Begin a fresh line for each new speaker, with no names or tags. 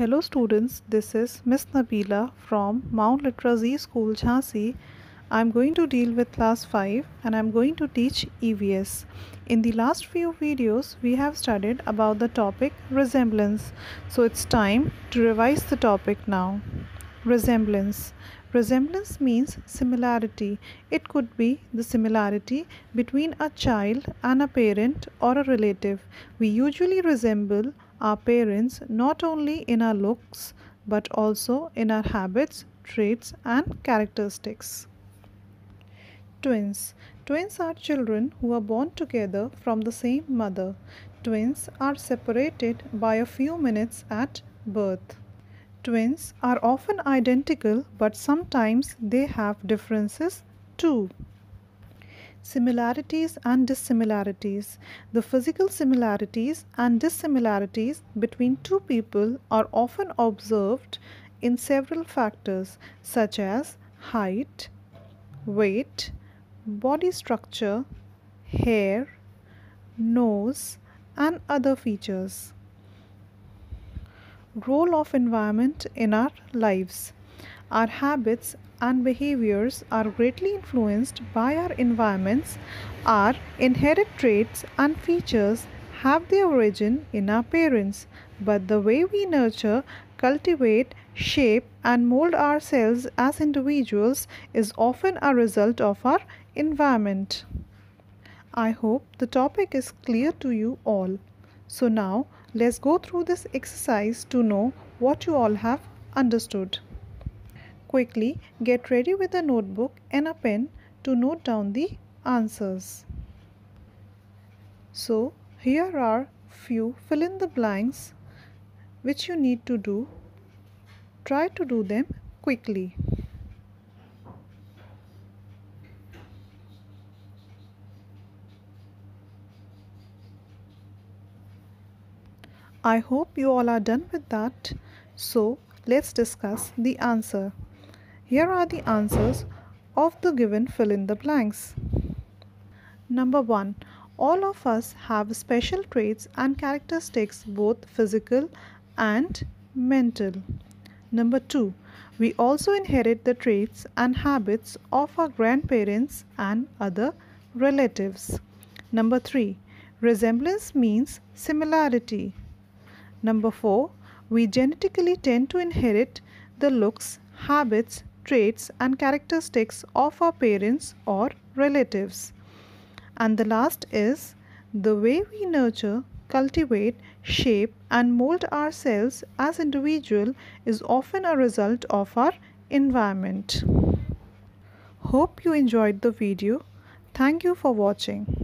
Hello students, this is Miss Nabila from Mount Litera Zee School Jhansi. I'm going to deal with class 5 and I'm going to teach EVS. In the last few videos, we have studied about the topic resemblance. So it's time to revise the topic now. Resemblance. Resemblance means similarity. It could be the similarity between a child and a parent or a relative. We usually resemble our parents not only in our looks but also in our habits, traits, and characteristics. Twins. Twins are children who are born together from the same mother. Twins are separated by a few minutes at birth. Twins are often identical but sometimes they have differences too. Similarities and dissimilarities. The physical similarities and dissimilarities between two people are often observed in several factors such as height, weight, body structure, hair, nose, and other features. Role of environment in our lives. Our habits and behaviors are greatly influenced by our environments. Our inherited traits and features have their origin in our parents, but the way we nurture, cultivate, shape, and mold ourselves as individuals is often a result of our environment. I hope the topic is clear to you all. So now let's go through this exercise to know what you all have understood. Quickly get ready with a notebook and a pen to note down the answers. So here are few fill in the blanks which you need to do. Try to do them quickly. I hope you all are done with that. So let's discuss the answer. Here are the answers of the given fill in the blanks. Number 1. All of us have special traits and characteristics both physical and mental. Number 2. We also inherit the traits and habits of our grandparents and other relatives. Number 3. Resemblance means similarity. Number 4. We genetically tend to inherit the looks, habits, traits and characteristics of our parents or relatives. And the last is the way we nurture, cultivate, shape, and mold ourselves as individual is often a result of our environment. Hope you enjoyed the video. Thank you for watching.